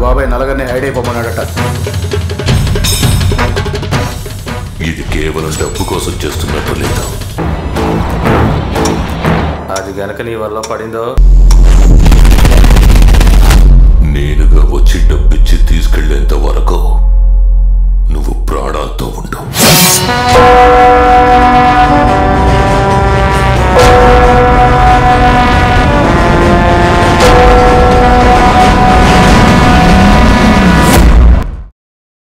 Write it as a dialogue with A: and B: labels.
A: వాడు బాబాయ్ నలగనే యాడ్ అయిపోమన్నాడట.
B: ఇది కేవలం డబ్బు కోసం చేస్తున్నట్టు లేదా?
A: అది గనక నీ వల్ల పడిందో? నేనుగా వచ్చి డబ్బిచ్చి తీసుకెళ్ళేంత వరకు నువ్వు ప్రాణాలతో ఉండవు